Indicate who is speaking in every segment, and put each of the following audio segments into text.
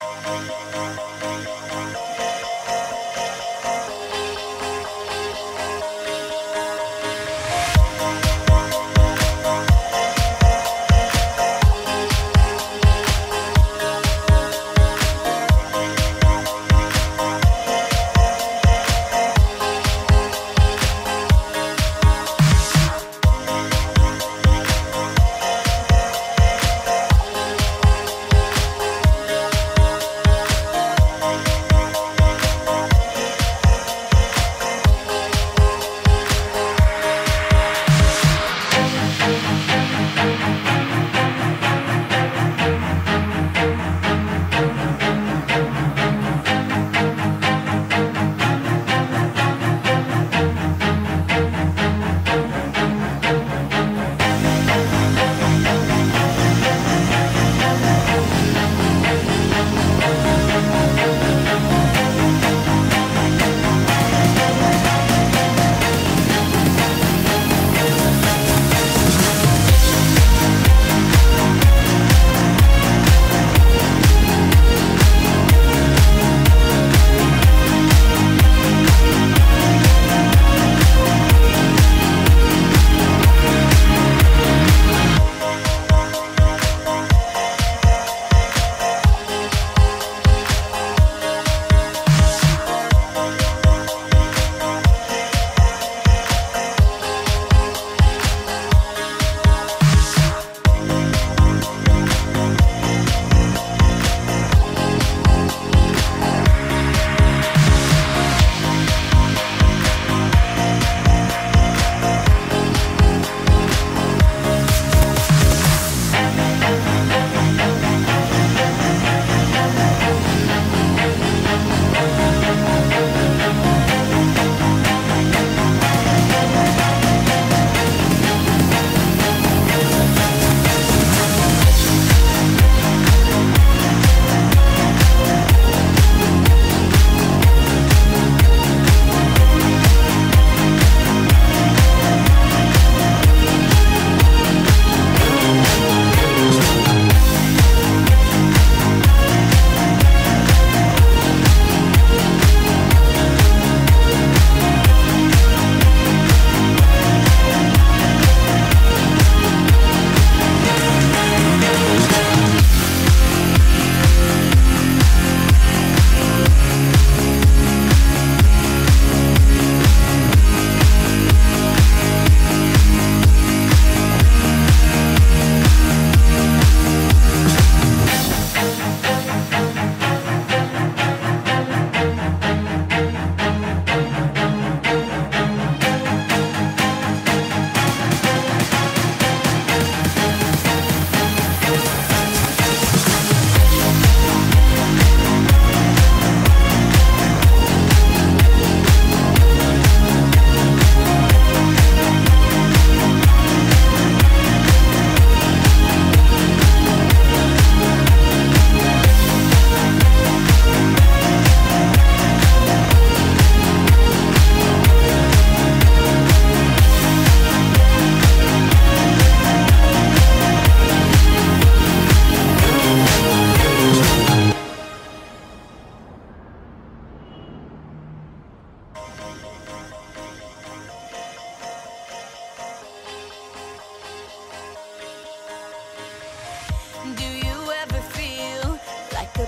Speaker 1: Música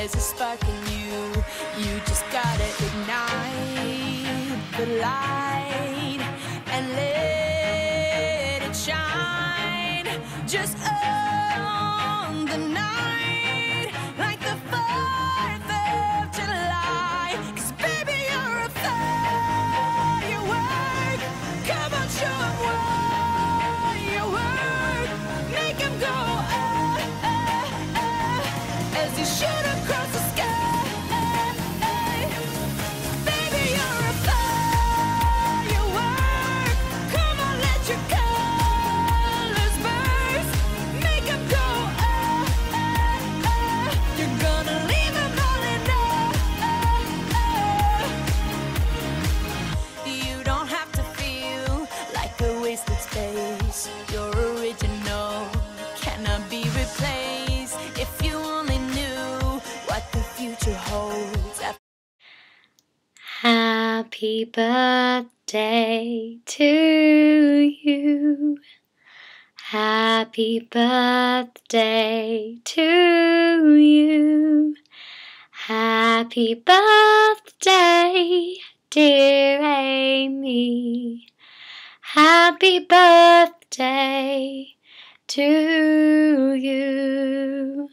Speaker 1: There's a spark in you, you just gotta ignite the light and let it shine. Just
Speaker 2: Happy birthday to you. Happy birthday to you. Happy birthday, dear Amy. Happy birthday to you.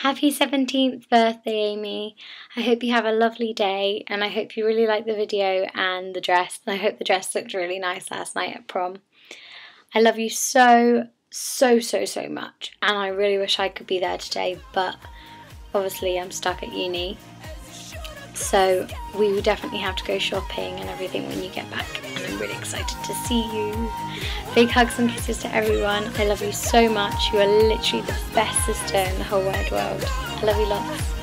Speaker 2: Happy 17th birthday, Amy. I hope you have a lovely day and I hope you really like the video and the dress. I hope the dress looked really nice last night at prom. I love you so, so, so, so much and I really wish I could be there today, but obviously I'm stuck at uni. So we will definitely have to go shopping and everything when you get back and I'm really excited to see you. Big hugs and kisses to everyone. I love you so much. You are literally the best sister in the whole wide world. I love you lots.